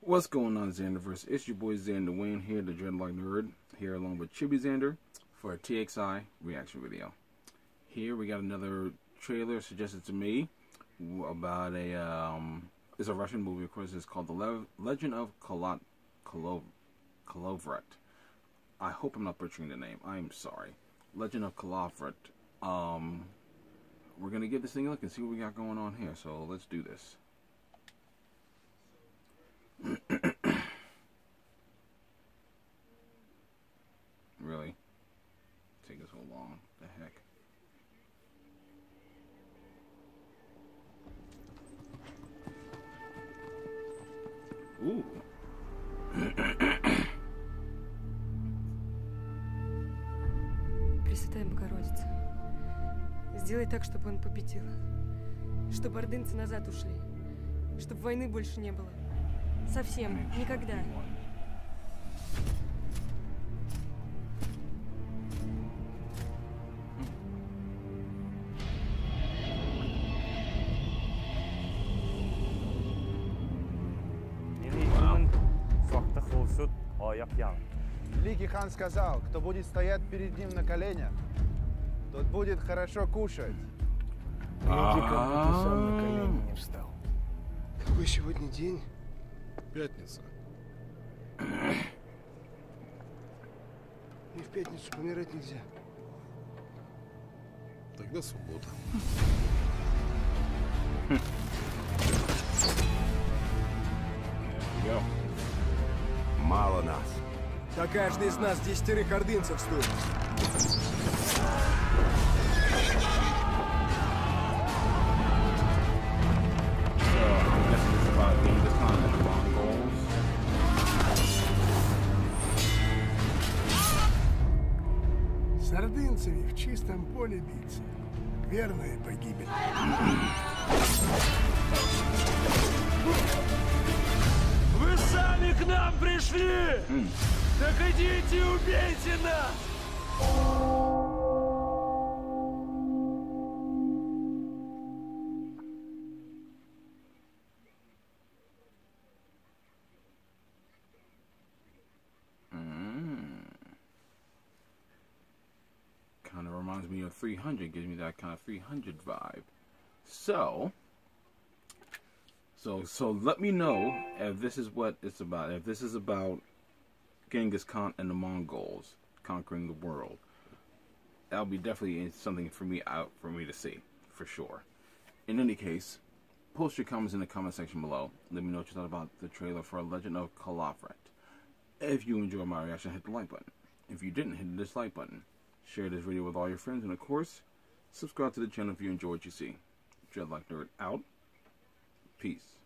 What's going on, Xanderverse? It's your boy Xander Wayne here, the Dreadloc Nerd, here along with Chibi Xander for a TXI reaction video. Here we got another trailer suggested to me about a, um, it's a Russian movie, of course, it's called The Le Legend of Kolot, Kolov, Kolovrat. I hope I'm not butchering the name. I'm sorry. Legend of Kolovrat. Um, we're gonna give this thing a look and see what we got going on here. So let's do this. really? Take us so long. The heck? Ooh. Пресвятая Богородица, Сделай так, чтобы он победил. Чтобы ордынцы назад ушли. Чтобы войны больше не было. Совсем. Никогда. Yan. Великий хан сказал, кто будет стоять перед ним на коленях, тот будет хорошо кушать. Гляди, как бы ты сам на колени не встал. Какой сегодня день? Пятница. И в пятницу помирать нельзя. Тогда суббота. Go. Мало нас. Да каждый из нас десятерых ордынцев стоит. С ордынцами в чистом поле биться. Верная погибель. Вы сами к нам пришли! Так идите убейте нас! Reminds me of 300. Gives me that kind of 300 vibe. So, so, so let me know if this is what it's about. If this is about Genghis Khan and the Mongols conquering the world, that'll be definitely something for me out for me to see for sure. In any case, post your comments in the comment section below. Let me know what you thought about the trailer for a Legend of Kalafret. If you enjoyed my reaction, hit the like button. If you didn't, hit the dislike button. Share this video with all your friends, and of course, subscribe to the channel if you enjoy what you see. Dreadloc Nerd out. Peace.